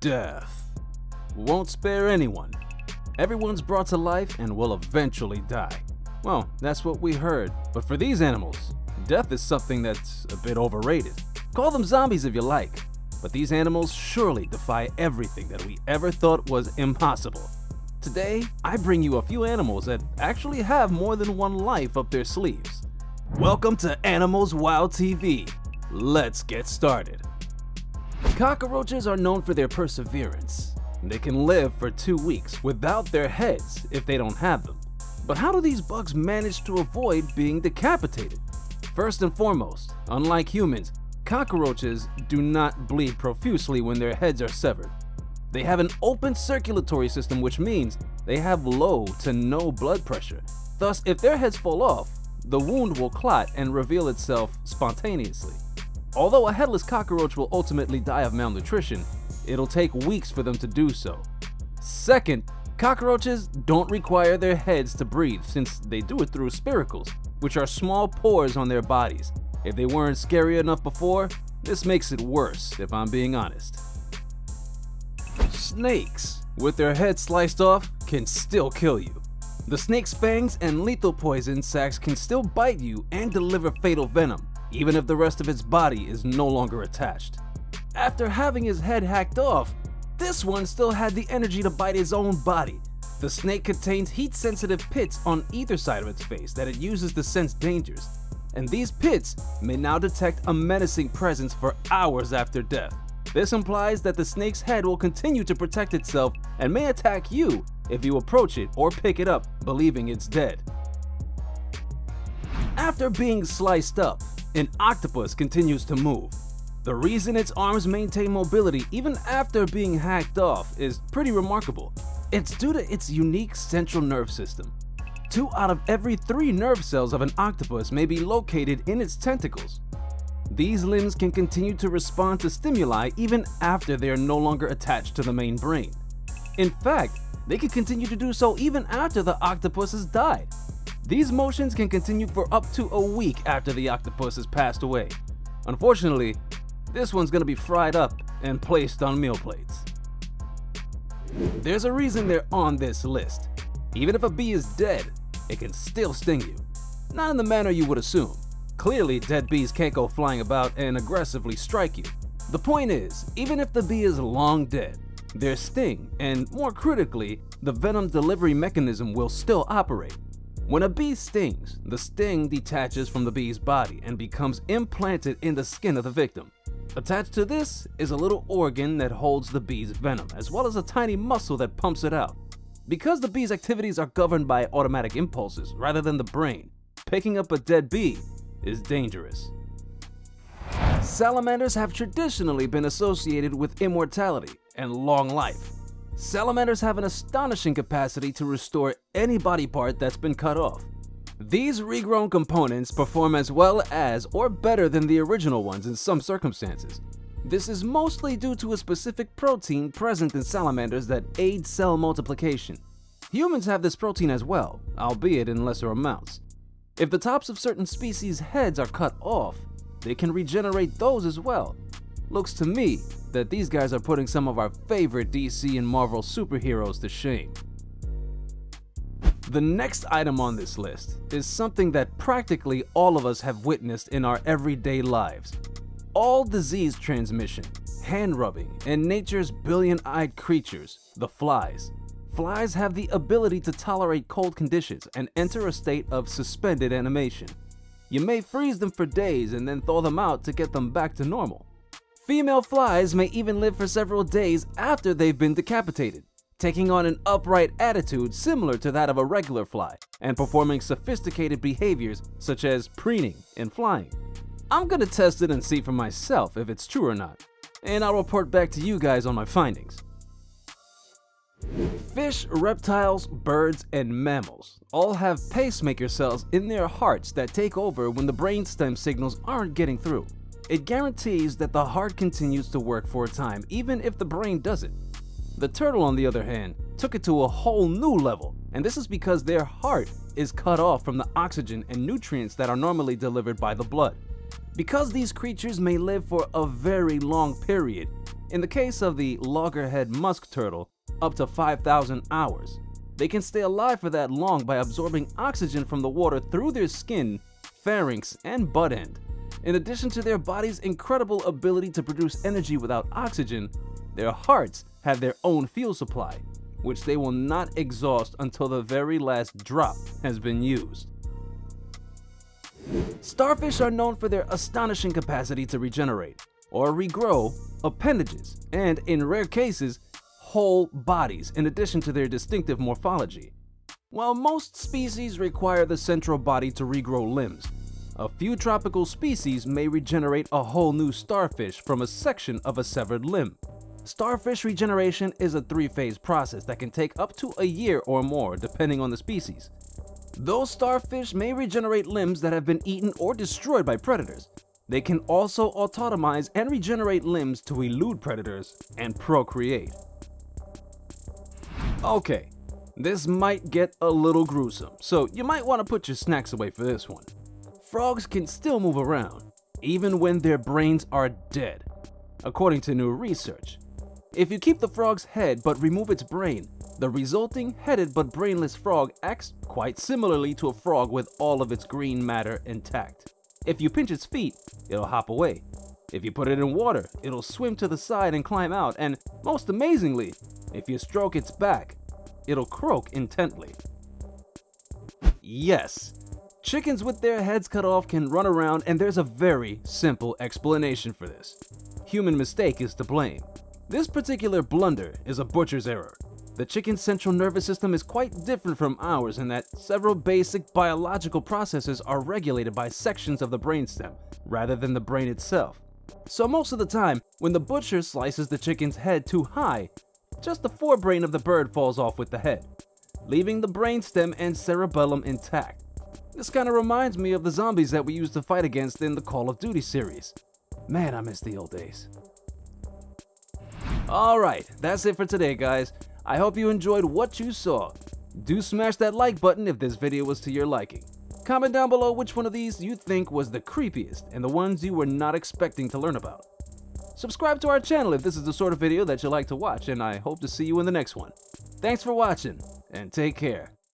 Death won't spare anyone. Everyone's brought to life and will eventually die. Well, that's what we heard. But for these animals, death is something that's a bit overrated. Call them zombies if you like. But these animals surely defy everything that we ever thought was impossible. Today, I bring you a few animals that actually have more than one life up their sleeves. Welcome to Animals Wild TV. Let's get started. Cockroaches are known for their perseverance. They can live for two weeks without their heads if they don't have them. But how do these bugs manage to avoid being decapitated? First and foremost, unlike humans, cockroaches do not bleed profusely when their heads are severed. They have an open circulatory system which means they have low to no blood pressure. Thus, if their heads fall off, the wound will clot and reveal itself spontaneously. Although a headless cockroach will ultimately die of malnutrition, it'll take weeks for them to do so. Second, cockroaches don't require their heads to breathe since they do it through spiracles, which are small pores on their bodies. If they weren't scary enough before, this makes it worse, if I'm being honest. Snakes, with their heads sliced off, can still kill you. The snake's fangs and lethal poison sacs can still bite you and deliver fatal venom, even if the rest of its body is no longer attached. After having his head hacked off, this one still had the energy to bite his own body. The snake contains heat-sensitive pits on either side of its face that it uses to sense dangers, and these pits may now detect a menacing presence for hours after death. This implies that the snake's head will continue to protect itself and may attack you if you approach it or pick it up, believing it's dead. After being sliced up, an octopus continues to move. The reason its arms maintain mobility even after being hacked off is pretty remarkable. It's due to its unique central nerve system. Two out of every three nerve cells of an octopus may be located in its tentacles. These limbs can continue to respond to stimuli even after they are no longer attached to the main brain. In fact, they can continue to do so even after the octopus has died. These motions can continue for up to a week after the octopus has passed away. Unfortunately, this one's gonna be fried up and placed on meal plates. There's a reason they're on this list. Even if a bee is dead, it can still sting you. Not in the manner you would assume. Clearly, dead bees can't go flying about and aggressively strike you. The point is, even if the bee is long dead, their sting, and more critically, the venom delivery mechanism will still operate. When a bee stings, the sting detaches from the bee's body and becomes implanted in the skin of the victim. Attached to this is a little organ that holds the bee's venom, as well as a tiny muscle that pumps it out. Because the bee's activities are governed by automatic impulses rather than the brain, picking up a dead bee is dangerous. Salamanders have traditionally been associated with immortality and long life. Salamanders have an astonishing capacity to restore any body part that's been cut off. These regrown components perform as well as or better than the original ones in some circumstances. This is mostly due to a specific protein present in salamanders that aids cell multiplication. Humans have this protein as well, albeit in lesser amounts. If the tops of certain species' heads are cut off, they can regenerate those as well. Looks to me that these guys are putting some of our favorite DC and Marvel superheroes to shame. The next item on this list is something that practically all of us have witnessed in our everyday lives. All disease transmission, hand rubbing, and nature's billion-eyed creatures, the flies. Flies have the ability to tolerate cold conditions and enter a state of suspended animation. You may freeze them for days and then thaw them out to get them back to normal. Female flies may even live for several days after they've been decapitated, taking on an upright attitude similar to that of a regular fly, and performing sophisticated behaviors such as preening and flying. I'm gonna test it and see for myself if it's true or not, and I'll report back to you guys on my findings. Fish, reptiles, birds, and mammals all have pacemaker cells in their hearts that take over when the brainstem signals aren't getting through. It guarantees that the heart continues to work for a time even if the brain doesn't. The turtle, on the other hand, took it to a whole new level, and this is because their heart is cut off from the oxygen and nutrients that are normally delivered by the blood. Because these creatures may live for a very long period, In the case of the loggerhead musk turtle, up to 5,000 hours. They can stay alive for that long by absorbing oxygen from the water through their skin, pharynx, and butt end. In addition to their body's incredible ability to produce energy without oxygen, their hearts have their own fuel supply, which they will not exhaust until the very last drop has been used. Starfish are known for their astonishing capacity to regenerate or regrow appendages and, in rare cases, whole bodies in addition to their distinctive morphology. While most species require the central body to regrow limbs, a few tropical species may regenerate a whole new starfish from a section of a severed limb. Starfish regeneration is a three-phase process that can take up to a year or more depending on the species. Those starfish may regenerate limbs that have been eaten or destroyed by predators. They can also autotomize and regenerate limbs to elude predators and procreate. Okay, this might get a little gruesome, so you might want to put your snacks away for this one. Frogs can still move around, even when their brains are dead, according to new research. If you keep the frog's head but remove its brain, the resulting headed but brainless frog acts quite similarly to a frog with all of its green matter intact. If you pinch its feet, it'll hop away. If you put it in water, it'll swim to the side and climb out, and most amazingly, if you stroke its back, it'll croak intently. Yes, chickens with their heads cut off can run around and there's a very simple explanation for this. Human mistake is to blame. This particular blunder is a butcher's error. The chicken's central nervous system is quite different from ours in that several basic biological processes are regulated by sections of the brainstem, rather than the brain itself. So most of the time, when the butcher slices the chicken's head too high, just the forebrain of the bird falls off with the head, leaving the brainstem and cerebellum intact. This kinda reminds me of the zombies that we used to fight against in the Call of Duty series. Man, I miss the old days. Alright, that's it for today guys. I hope you enjoyed what you saw. Do smash that like button if this video was to your liking. Comment down below which one of these you think was the creepiest and the ones you were not expecting to learn about. Subscribe to our channel if this is the sort of video that you like to watch and I hope to see you in the next one. Thanks for watching and take care.